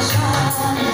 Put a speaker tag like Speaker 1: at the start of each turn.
Speaker 1: 山。